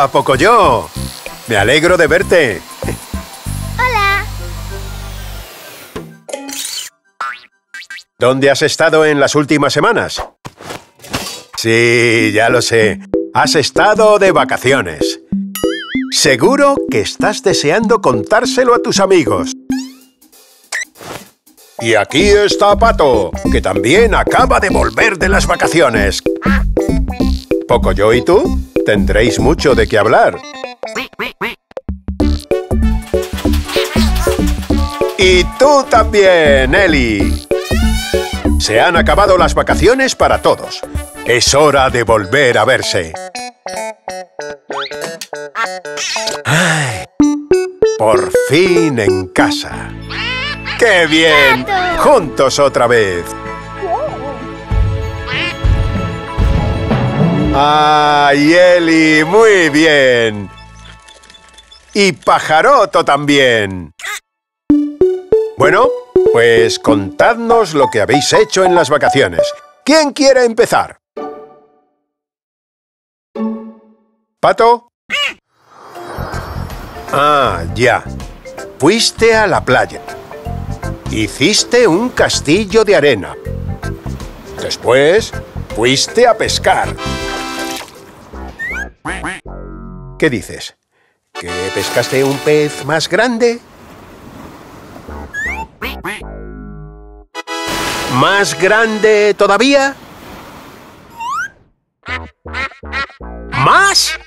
Hola, Pocoyo. Me alegro de verte. Hola. ¿Dónde has estado en las últimas semanas? Sí, ya lo sé. Has estado de vacaciones. Seguro que estás deseando contárselo a tus amigos. Y aquí está Pato, que también acaba de volver de las vacaciones. Pocoyo y tú tendréis mucho de qué hablar. Y tú también, Eli. Se han acabado las vacaciones para todos. Es hora de volver a verse. Ay, por fin en casa. ¡Qué bien! ¡Juntos otra vez! ¡Ay, Eli! ¡Muy bien! Y Pajaroto también. Bueno, pues contadnos lo que habéis hecho en las vacaciones. ¿Quién quiere empezar? ¿Pato? Ah, ya. Fuiste a la playa. Hiciste un castillo de arena. Después, fuiste a pescar. ¿Qué dices? ¿Que pescaste un pez más grande? ¿Más grande todavía? ¿Más?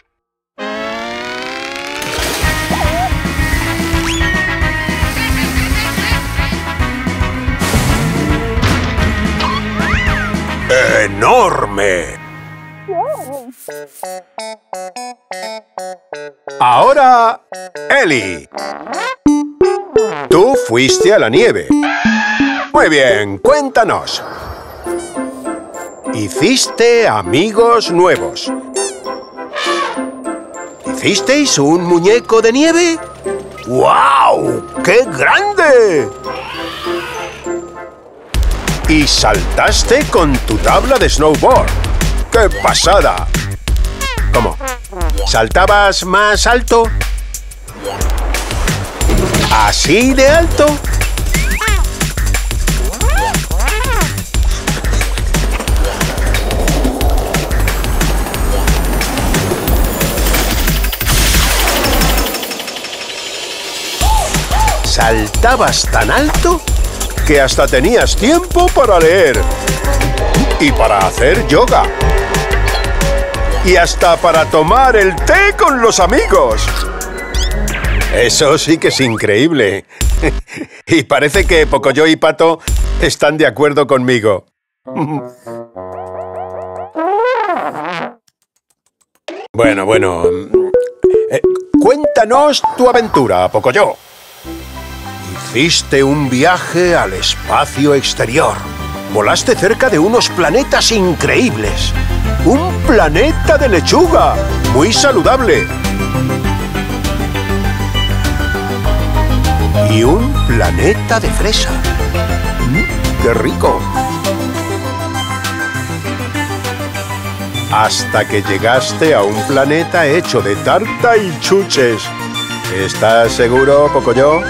¡Enorme! Ahora, Eli. Tú fuiste a la nieve. Muy bien, cuéntanos. Hiciste amigos nuevos. ¿Hicisteis un muñeco de nieve? ¡Guau! ¡Qué grande! Y saltaste con tu tabla de snowboard. ¡Qué pasada! ¿Saltabas más alto? ¿Así de alto? Saltabas tan alto que hasta tenías tiempo para leer y para hacer yoga y hasta para tomar el té con los amigos. Eso sí que es increíble. y parece que Pocoyo y Pato están de acuerdo conmigo. bueno, bueno... Eh, cuéntanos tu aventura, Pocoyo. Hiciste un viaje al espacio exterior. Volaste cerca de unos planetas increíbles. ¡Un planeta de lechuga! ¡Muy saludable! Y un planeta de fresa. Mm, ¡Qué rico! Hasta que llegaste a un planeta hecho de tarta y chuches. ¿Estás seguro, Pocoyo?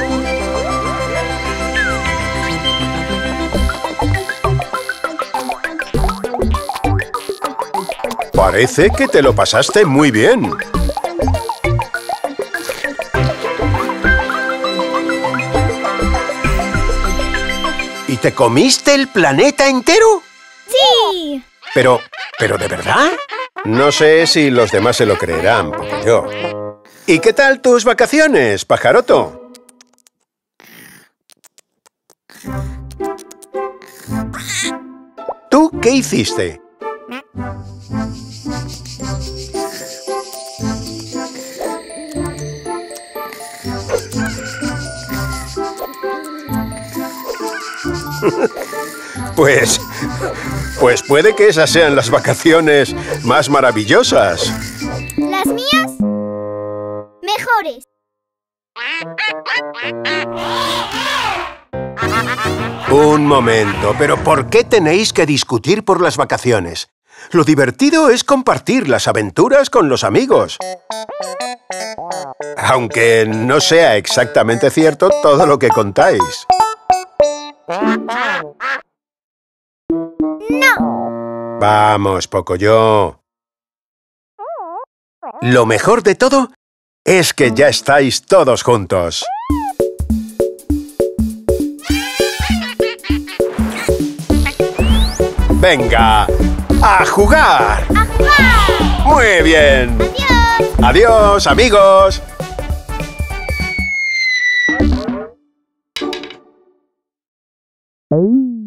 Parece que te lo pasaste muy bien. ¿Y te comiste el planeta entero? ¡Sí! Pero, ¿pero de verdad? No sé si los demás se lo creerán, porque yo. ¿Y qué tal tus vacaciones, pajaroto? ¿Tú qué hiciste? Pues... Pues puede que esas sean las vacaciones más maravillosas. ¿Las mías? Mejores. Un momento, pero ¿por qué tenéis que discutir por las vacaciones? Lo divertido es compartir las aventuras con los amigos. Aunque no sea exactamente cierto todo lo que contáis. No. Vamos, Pocoyo. Lo mejor de todo es que ya estáis todos juntos. ¡Venga! ¡A jugar! ¡A jugar! ¡Muy bien! ¡Adiós! ¡Adiós, amigos! Thank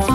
you.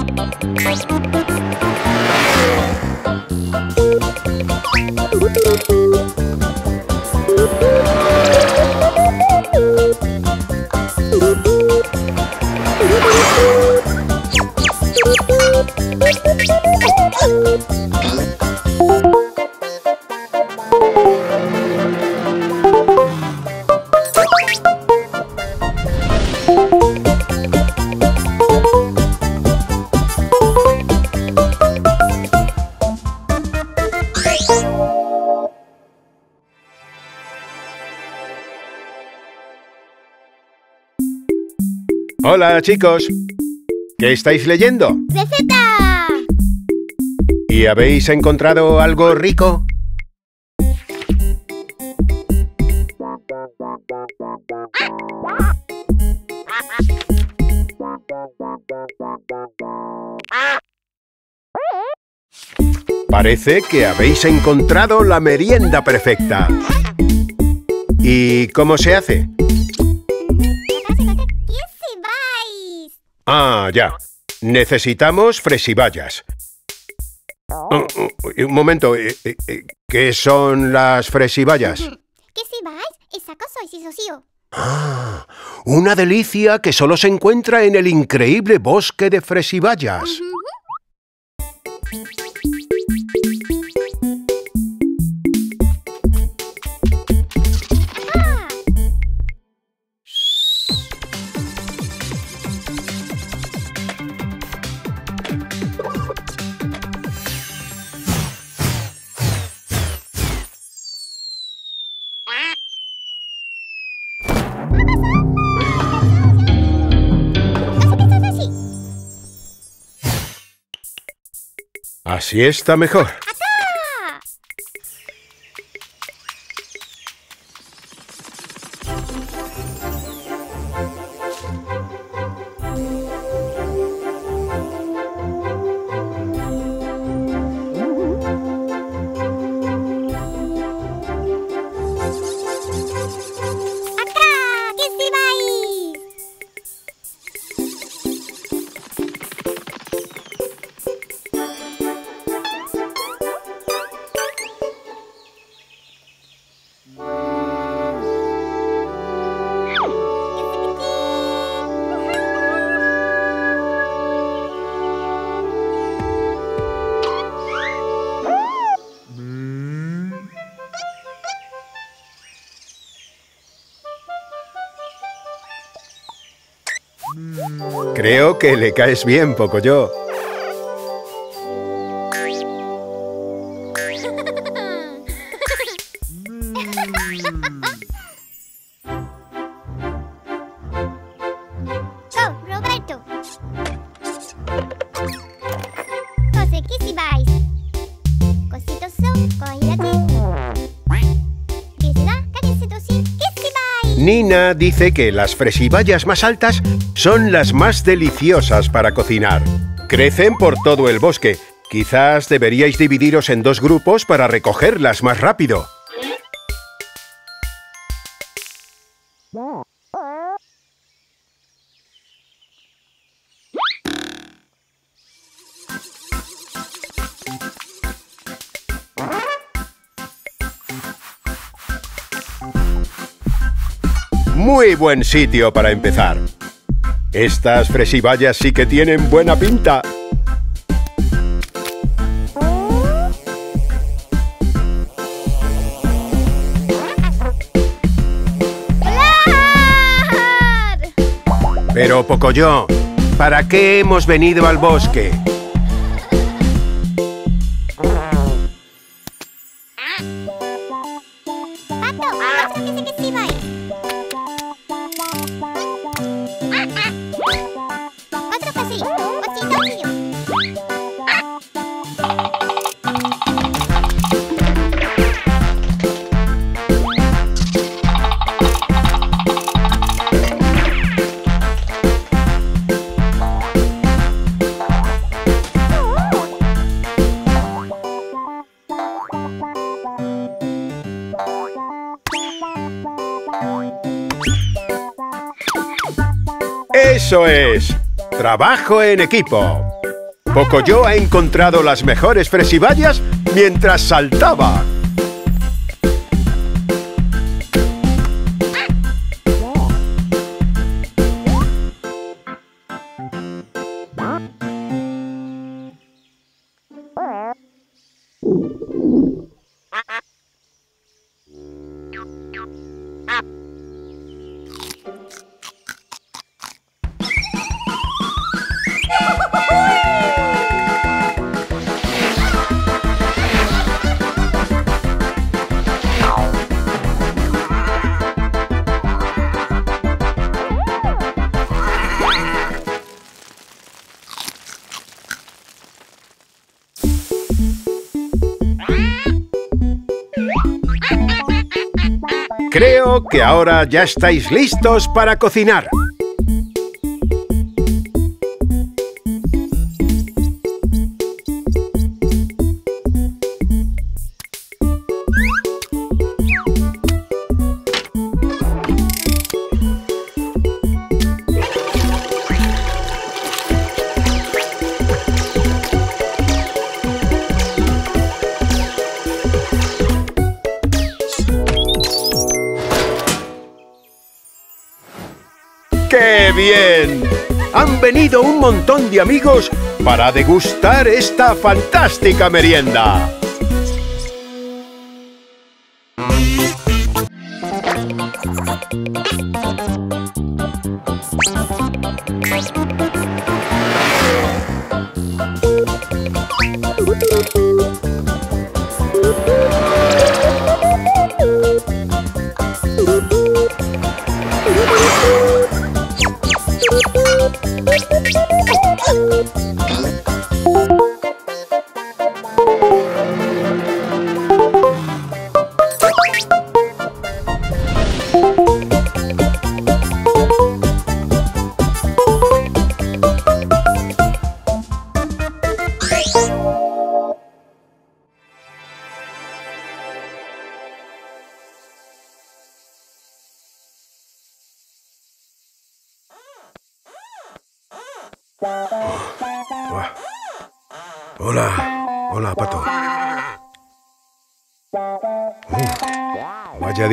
Hola, chicos. ¿Qué estáis leyendo? ¡Receta! ¿Y habéis encontrado algo rico? Parece que habéis encontrado la merienda perfecta. ¿Y cómo se hace? Ah, ya. Necesitamos fresivallas. Oh, oh, un momento. eh, eh, eh, ¿Qué son las fresivallas? ¿Qué se vais? Esa cosa es eso, Ah, una delicia que solo se encuentra en el increíble bosque de fresivallas. Así está mejor. Que le caes bien, Pocoyo. Nina dice que las fresibayas más altas son las más deliciosas para cocinar. Crecen por todo el bosque. Quizás deberíais dividiros en dos grupos para recogerlas más rápido. Muy buen sitio para empezar. Estas fresibayas sí que tienen buena pinta. Pero Pocoyo, ¿para qué hemos venido al bosque? ¡Eso es! Trabajo en equipo. Pocoyo ha encontrado las mejores fresibayas mientras saltaba. Que ahora ya estáis listos para cocinar. Venido un montón de amigos para degustar esta fantástica merienda.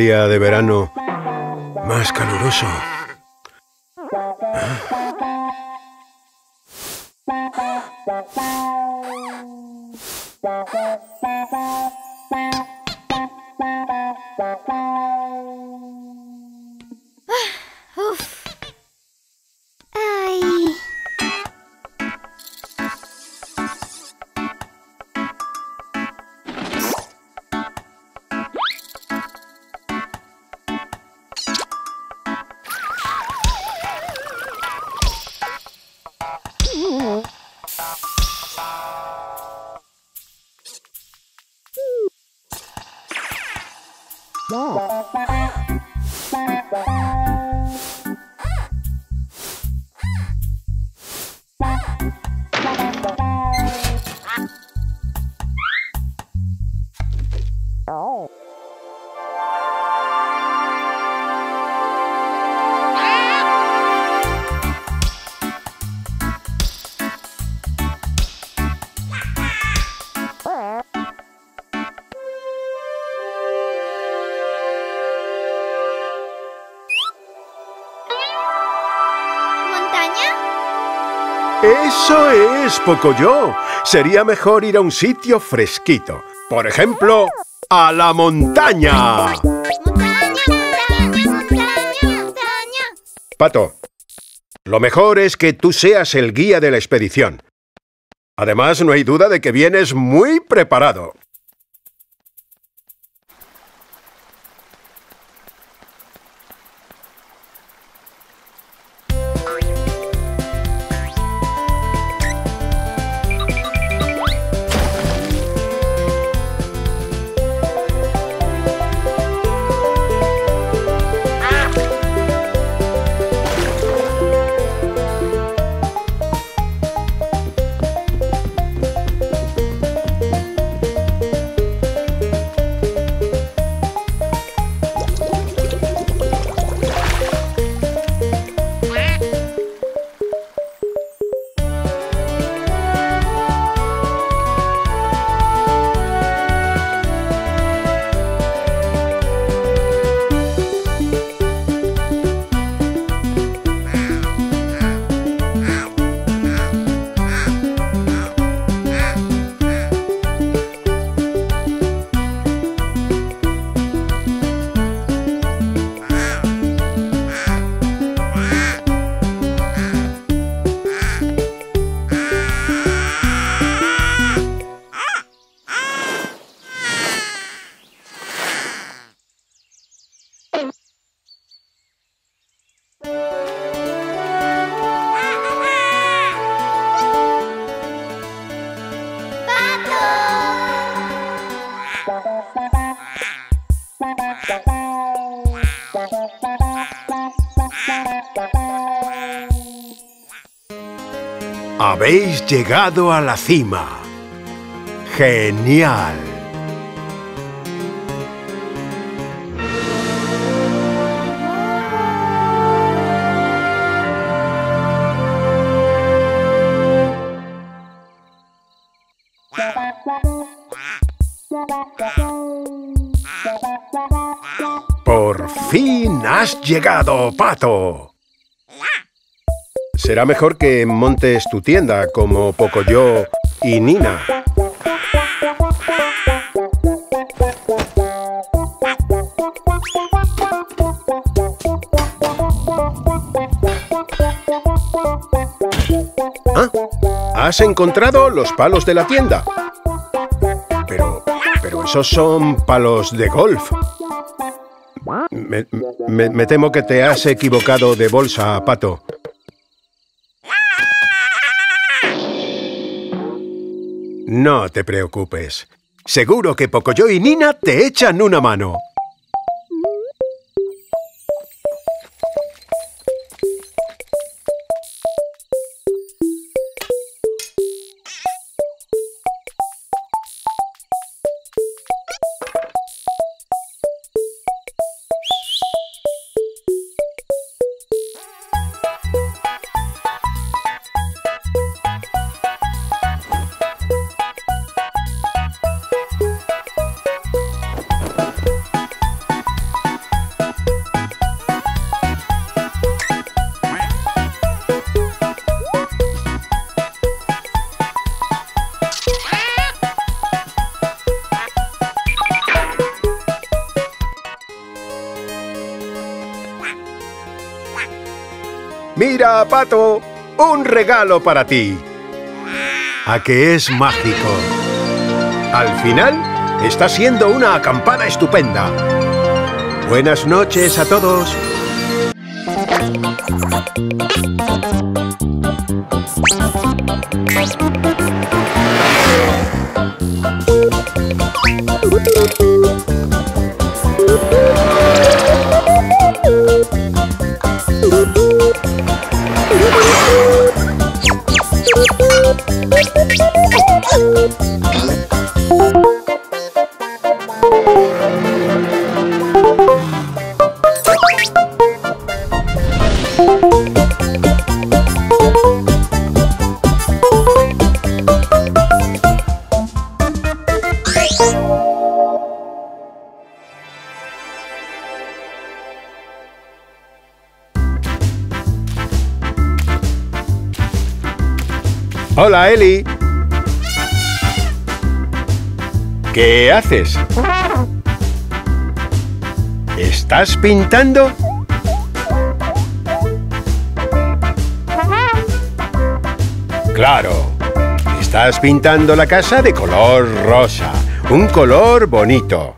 De verano Eso es, Pocoyo. Sería mejor ir a un sitio fresquito. Por ejemplo, a la montaña. Pato, lo mejor es que tú seas el guía de la expedición. Además, no hay duda de que vienes muy preparado. Habéis llegado a la cima. ¡Genial! Por fin has llegado, Pato. Será mejor que montes tu tienda como Pocoyo y Nina. ¿Ah? ¿Has encontrado los palos de la tienda? Pero, pero esos son palos de golf. Me, me- me temo que te has equivocado de bolsa, Pato. No te preocupes. Seguro que Pocoyo y Nina te echan una mano. regalo para ti. A que es mágico. Al final, está siendo una acampada estupenda. Buenas noches a todos. Hola, Eli. ¿Qué haces? ¿Estás pintando? Claro. Estás pintando la casa de color rosa. Un color bonito.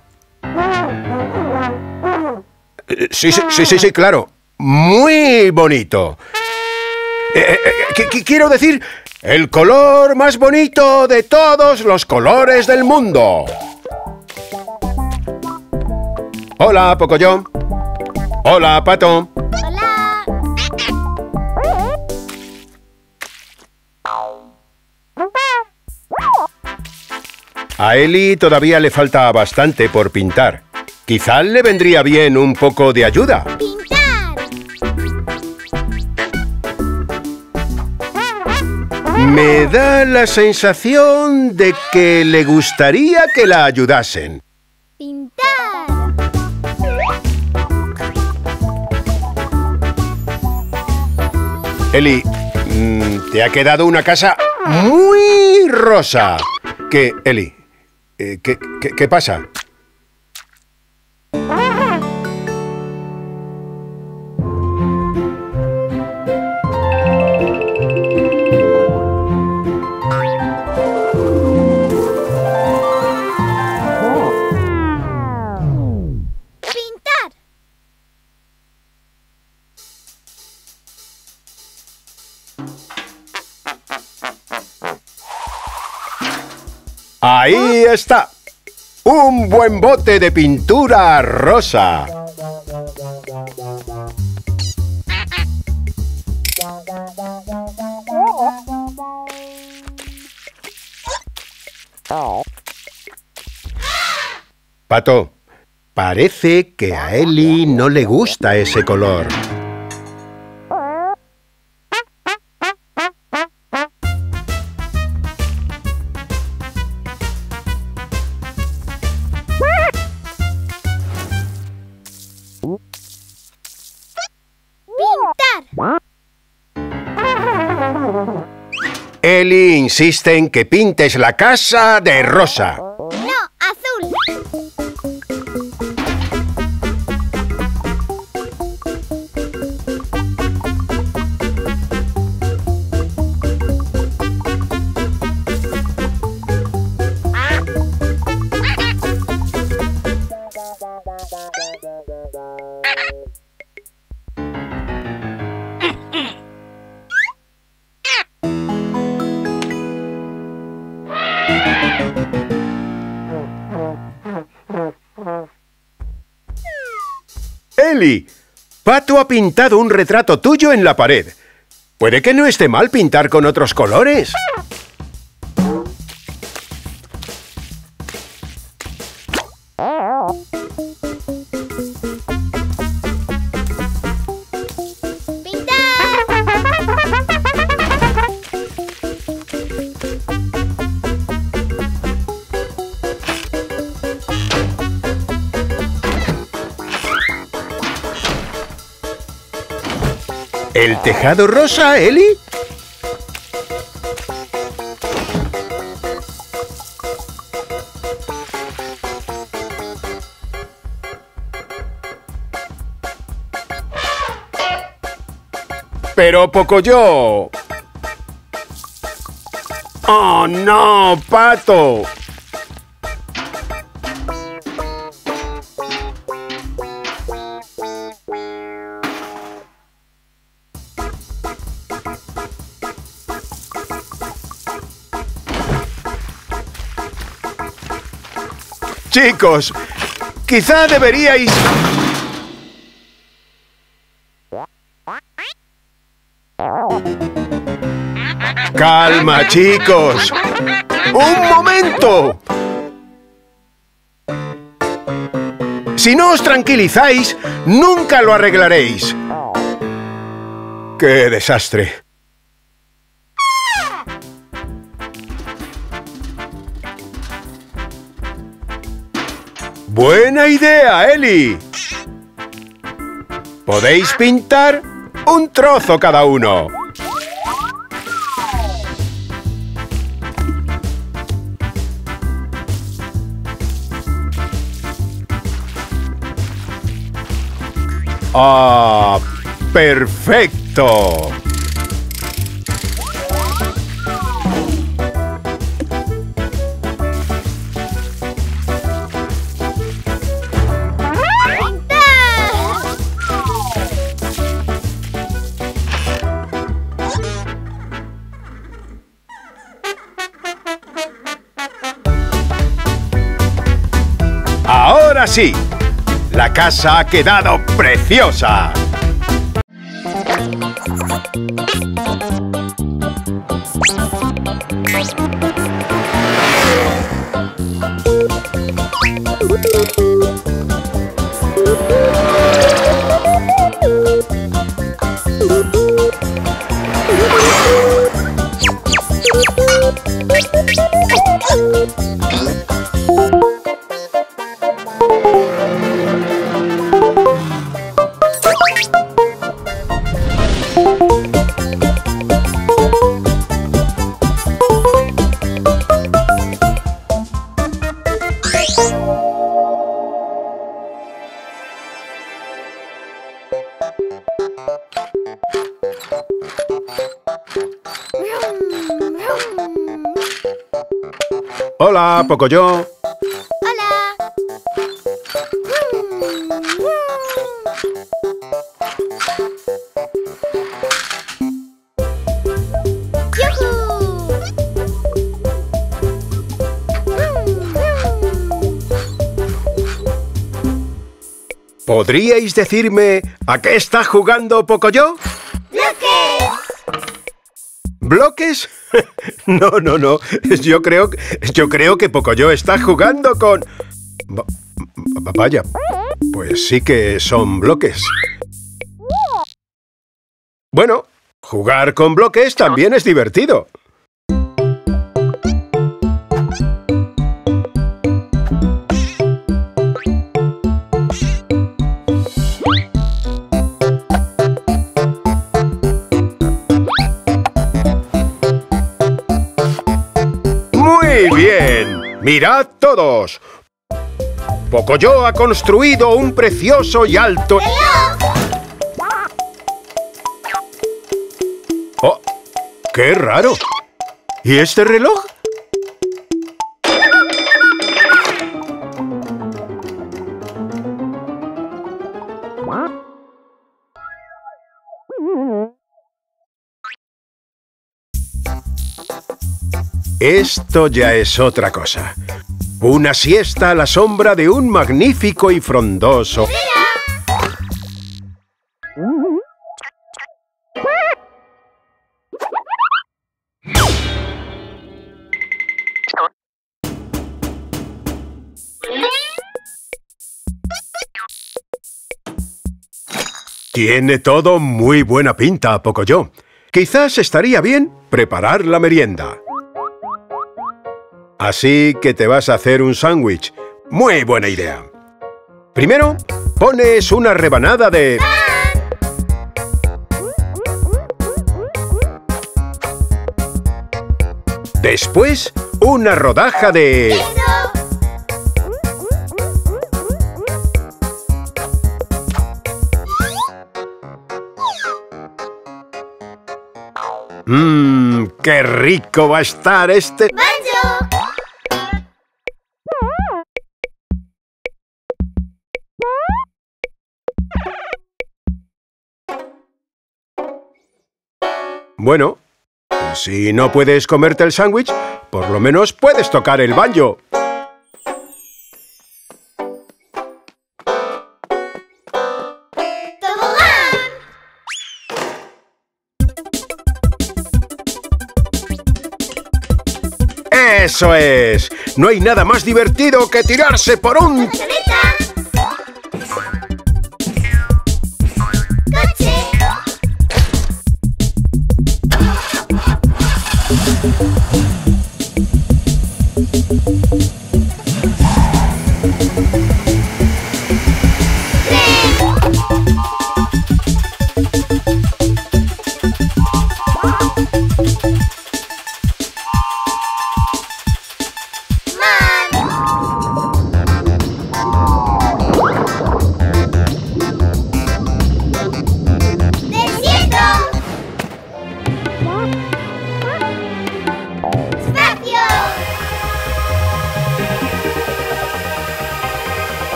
Sí, sí, sí, sí, claro. Muy bonito. Eh, eh, eh, qu- qu- quiero decir, el color más bonito de todos los colores del mundo. Hola, Pocoyo. Hola, Pato. Hola. A Eli todavía le falta bastante por pintar. Quizá le vendría bien un poco de ayuda. Me da la sensación de que le gustaría que la ayudasen. Pintar. Eli, mm, te ha quedado una casa muy rosa. ¿Qué, Eli? Eh, ¿qué, qué, qué pasa? Está. Un buen bote de pintura rosa. Pato, parece que a Eli no le gusta ese color. Eli insiste en que pintes la casa de rosa. Pato ha pintado un retrato tuyo en la pared. Puede que no esté mal pintar con otros colores. ¿El tejado rosa, Eli? Pero poco yo. ¡Oh, no, pato! Chicos, quizá deberíais... Calma, chicos. Un momento. Si no os tranquilizáis, nunca lo arreglaréis. ¡Qué desastre! idea, Eli! Podéis pintar un trozo cada uno. ¡Ah! ¡Perfecto! Ahora sí, la casa ha quedado preciosa. Pocoyo. ¡Hola! ¿Podríais decirme a qué está jugando Pocoyo? ¡Bloques! ¿Bloques? No, no, no. Yo creo, yo creo que Pocoyo está jugando con... Va- va- Vaya, pues sí que son bloques. Bueno, jugar con bloques también es divertido. Mirad todos. Pocoyo ha construido un precioso y alto... ¡Oh! ¡Qué raro! ¿Y este reloj? Esto ya es otra cosa. Una siesta a la sombra de un magnífico y frondoso... Tiene todo muy buena pinta, Pocoyo. Quizás estaría bien preparar la merienda. Así que te vas a hacer un sándwich. Muy buena idea. Primero, pones una rebanada de... Después, una rodaja de... Mmm, qué rico va a estar este... ¡Banjo! Bueno, si no puedes comerte el sándwich, por lo menos puedes tocar el banjo. ¡Eso es! No hay nada más divertido que tirarse por un...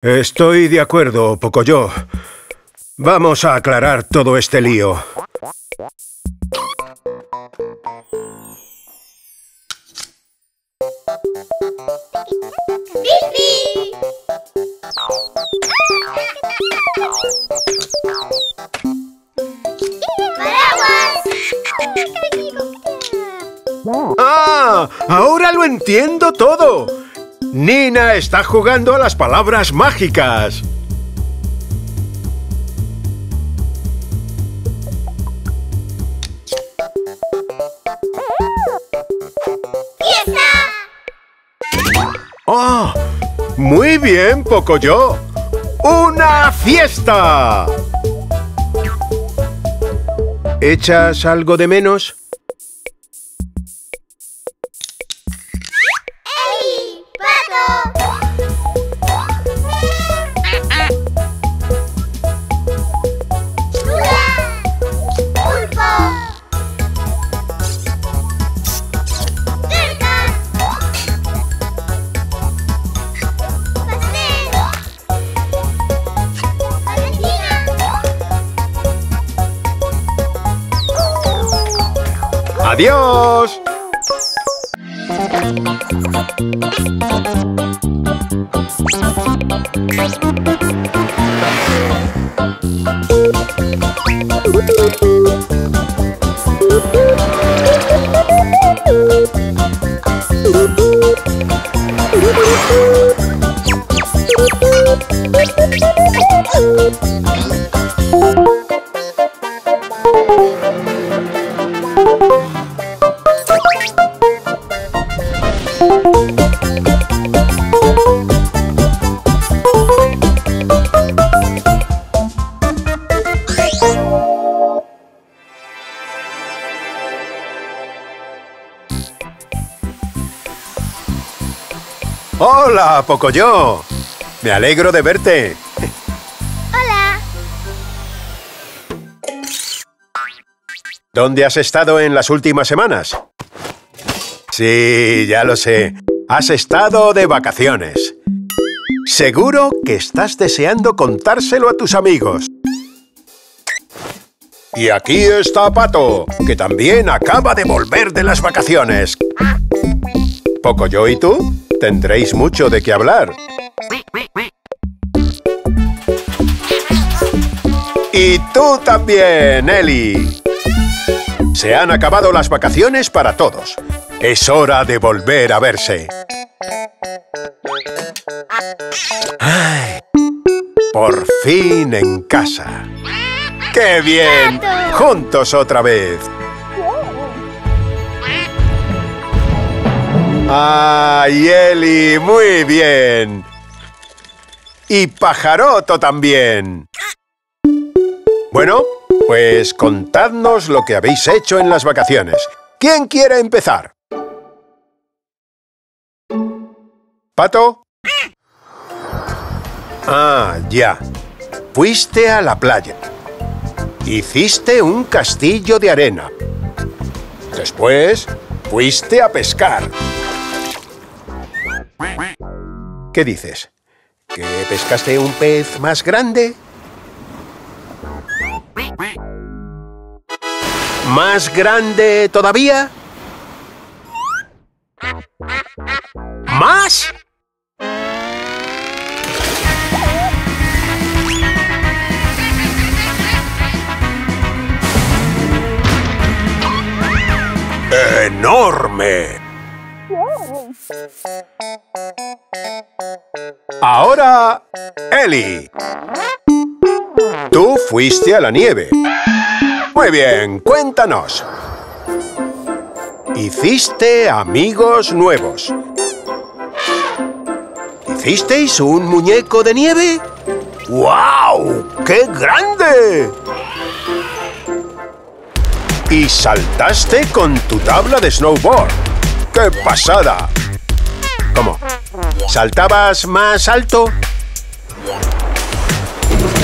Estoy de acuerdo, Pocoyo. Vamos a aclarar todo este lío. ¡Ah! ¡Ahora lo entiendo todo! Nina está jugando a las palabras mágicas. ¡Fiesta! ¡Ah! ¡Muy bien, Pocoyo! ¡Una fiesta! ¿Echas algo de menos? ¡Adiós! Pocoyo! Me alegro de verte. ¡Hola! ¿Dónde has estado en las últimas semanas? Sí, ya lo sé. Has estado de vacaciones. Seguro que estás deseando contárselo a tus amigos. Y aquí está Pato, que también acaba de volver de las vacaciones. Pocoyo y tú tendréis mucho de qué hablar. Y tú también, Eli. Se han acabado las vacaciones para todos. Es hora de volver a verse. Ay, por fin en casa. ¡Qué bien! Juntos otra vez. ¡Ay, Eli! ¡Muy bien! Y Pajaroto también. Bueno, pues contadnos lo que habéis hecho en las vacaciones. ¿Quién quiere empezar? ¿Pato? Ah, ya. Fuiste a la playa. Hiciste un castillo de arena. Después, fuiste a pescar. ¿Qué dices? ¿Que pescaste un pez más grande? ¿Más grande todavía? ¿Más? ¡Enorme! Ahora, Eli. Tú fuiste a la nieve. Muy bien, cuéntanos. Hiciste amigos nuevos. ¿Hicisteis un muñeco de nieve? ¡Guau! ¡Qué grande! Y saltaste con tu tabla de snowboard. ¡Qué pasada! ¿Cómo? ¿Saltabas más alto?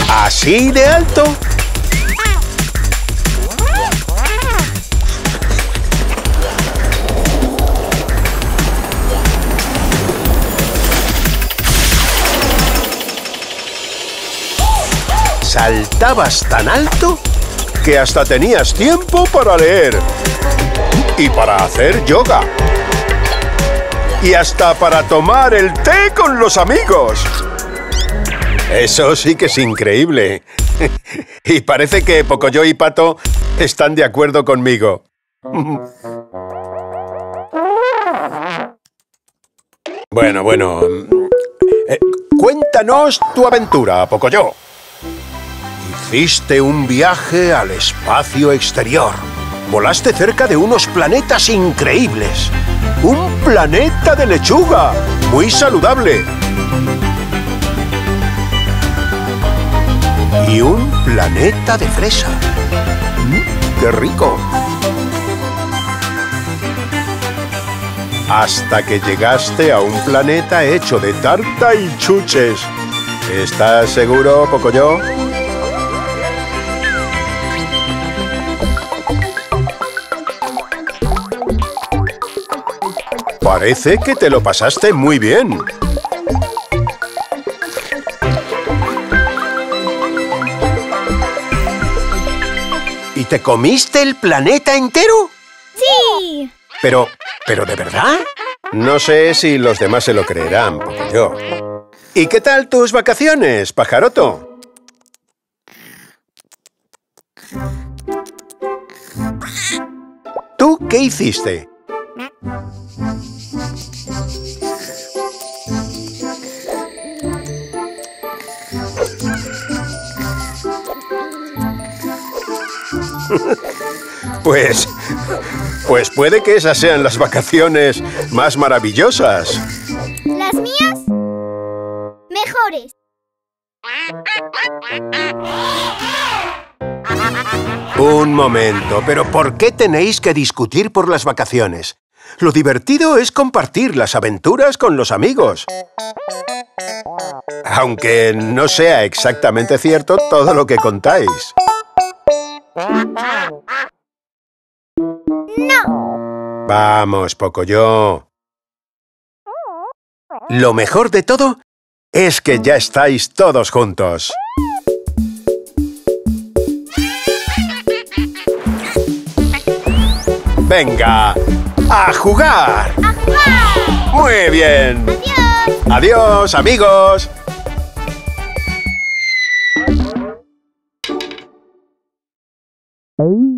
¿Así de alto? Saltabas tan alto que hasta tenías tiempo para leer. Y para hacer yoga. Y hasta para tomar el té con los amigos. Eso sí que es increíble. y parece que Pocoyo y Pato están de acuerdo conmigo. bueno, bueno. Eh, cuéntanos tu aventura, Pocoyo. Hiciste un viaje al espacio exterior. Volaste cerca de unos planetas increíbles. ¡Un planeta de lechuga! ¡Muy saludable! Y un planeta de fresa. Mm, ¡Qué rico! Hasta que llegaste a un planeta hecho de tarta y chuches. ¿Estás seguro, Pocoyo? Parece que te lo pasaste muy bien. ¿Y te comiste el planeta entero? ¡Sí! Pero, ¿pero de verdad? No sé si los demás se lo creerán, porque yo... ¿Y qué tal tus vacaciones, pajaroto? ¿Tú qué hiciste? Pues... Pues puede que esas sean las vacaciones más maravillosas. ¿Las mías? Mejores. Un momento, pero ¿por qué tenéis que discutir por las vacaciones? Lo divertido es compartir las aventuras con los amigos. Aunque no sea exactamente cierto todo lo que contáis. No. Vamos, Pocoyo. Lo mejor de todo es que ya estáis todos juntos. ¡Venga! ¡A jugar! ¡A jugar! ¡Muy bien! ¡Adiós! ¡Adiós, amigos! ấy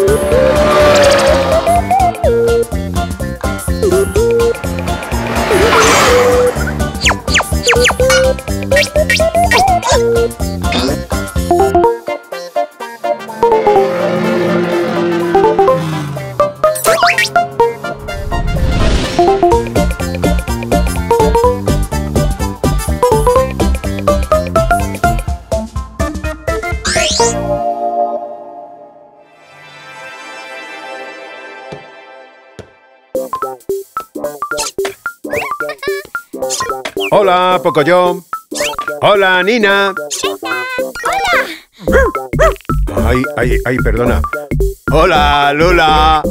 Woo! Hola, Pocoyo. Hola, Nina. Ay, ay, ay, perdona. Hola, Lula.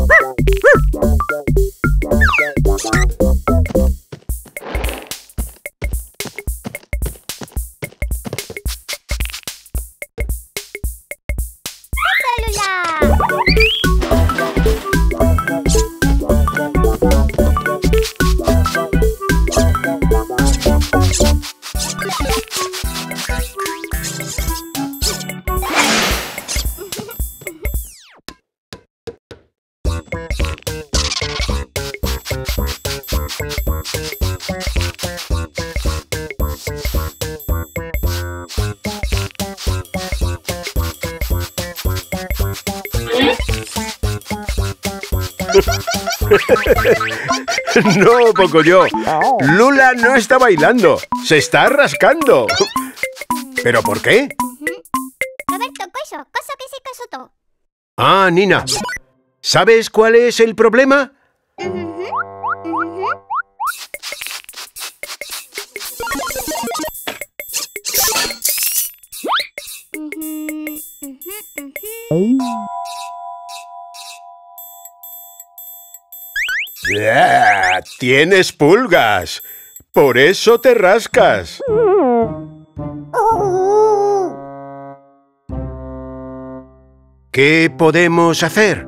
no, poco yo. Lula no está bailando. Se está rascando. ¿Pero por qué? Ah, Nina. ¿Sabes cuál es el problema? Tienes pulgas. Por eso te rascas. ¿Qué podemos hacer?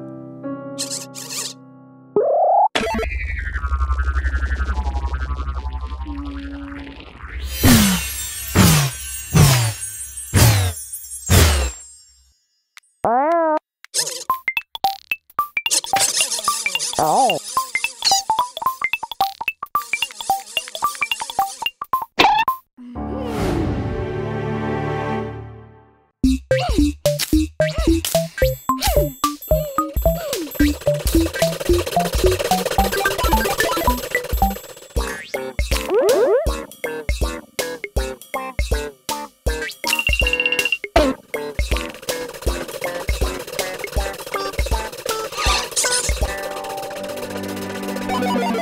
¡Las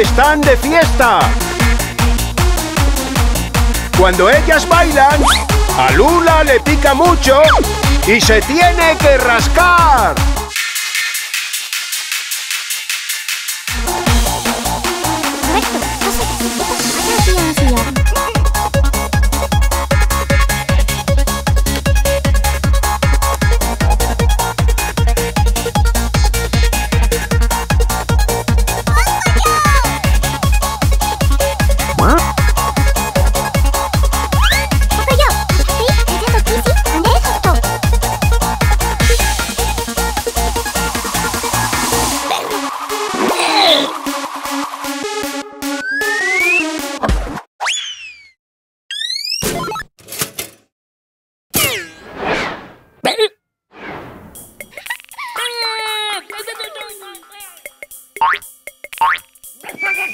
están de fiesta! Cuando ellas bailan, a Lula le pica mucho y se tiene que rascar.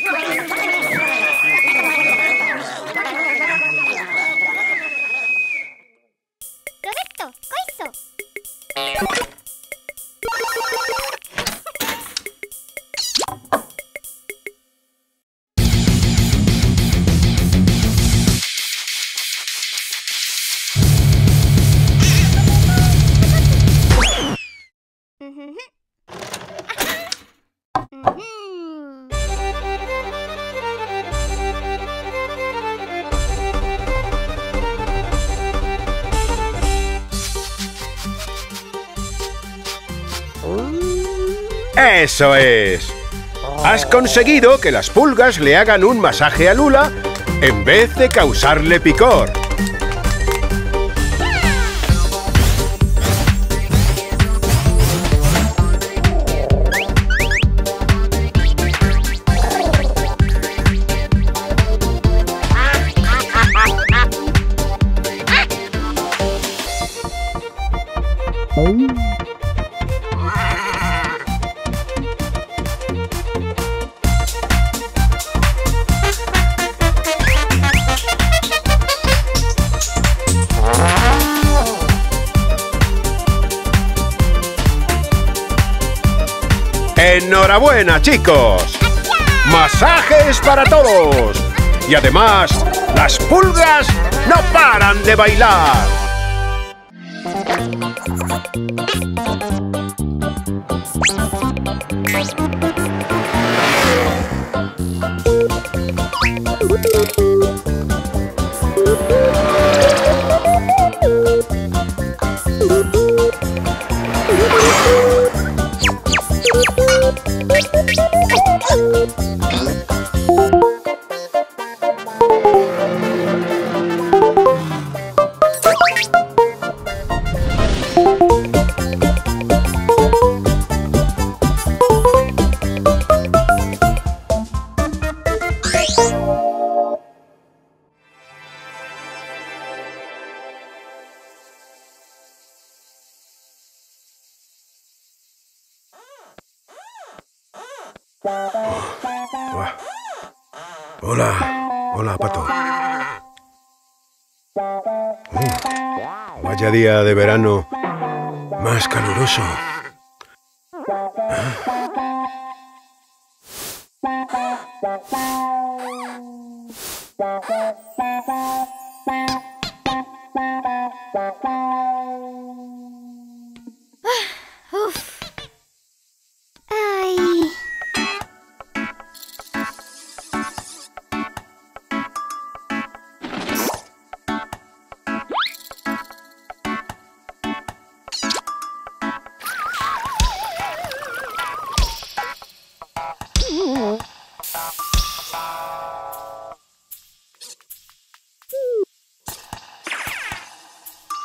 Thank you. ¡Eso es! Has conseguido que las pulgas le hagan un masaje a Lula en vez de causarle picor. ¡Enhorabuena, chicos! ¡Masajes para todos! Y además, las pulgas no paran de bailar.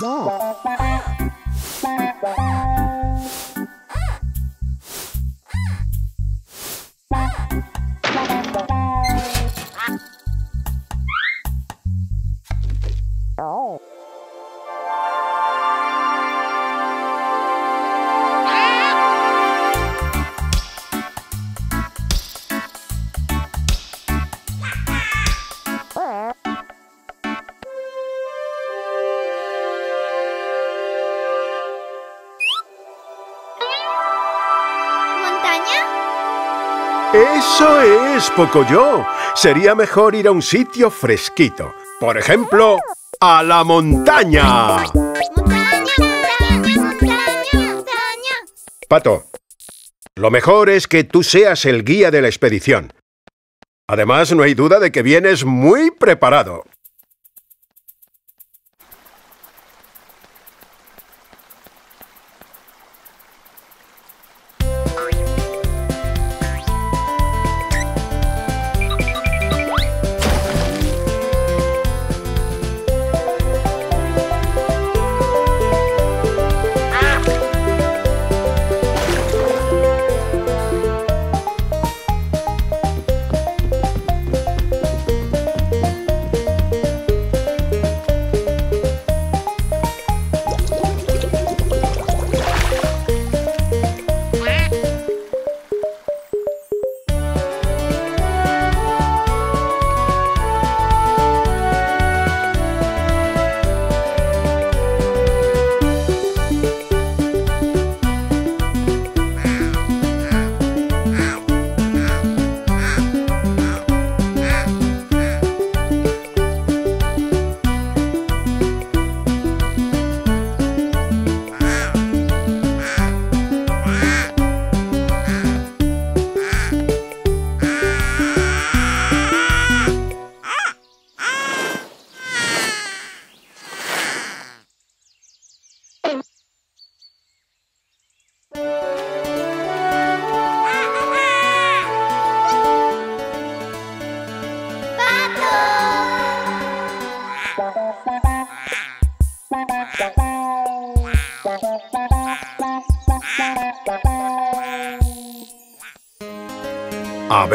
¿Montaña? Eso es, Pocoyo. Sería mejor ir a un sitio fresquito. Por ejemplo, a la montaña. Pato, lo mejor es que tú seas el guía de la expedición. Además, no hay duda de que vienes muy preparado.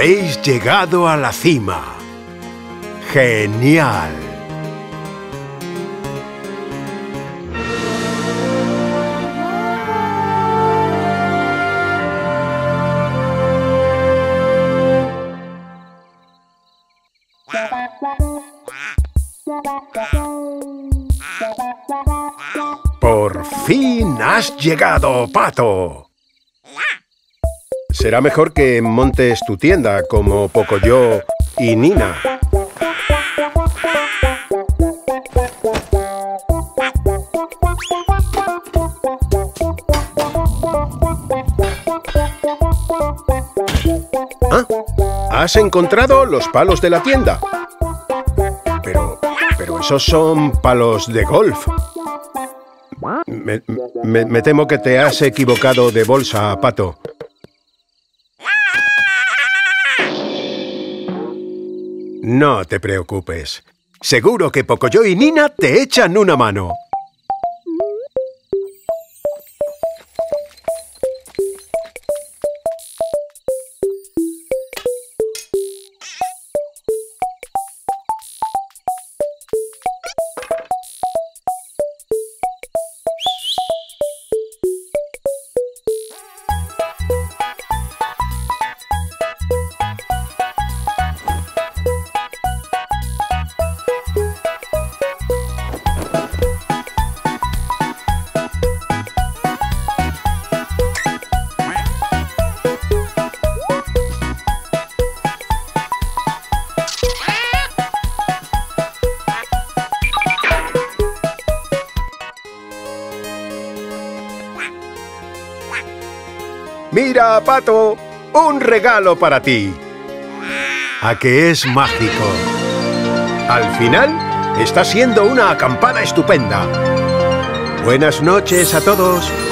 Habéis llegado a la cima. Genial. Por fin has llegado, Pato. Será mejor que montes tu tienda como Pocoyo y Nina. ¿Ah? ¿Has encontrado los palos de la tienda? Pero, pero esos son palos de golf. Me, me- me temo que te has equivocado de bolsa, Pato. No te preocupes. Seguro que Pocoyo y Nina te echan una mano. Regalo para ti. ¿A que es mágico? Al final, está siendo una acampada estupenda. Buenas noches a todos.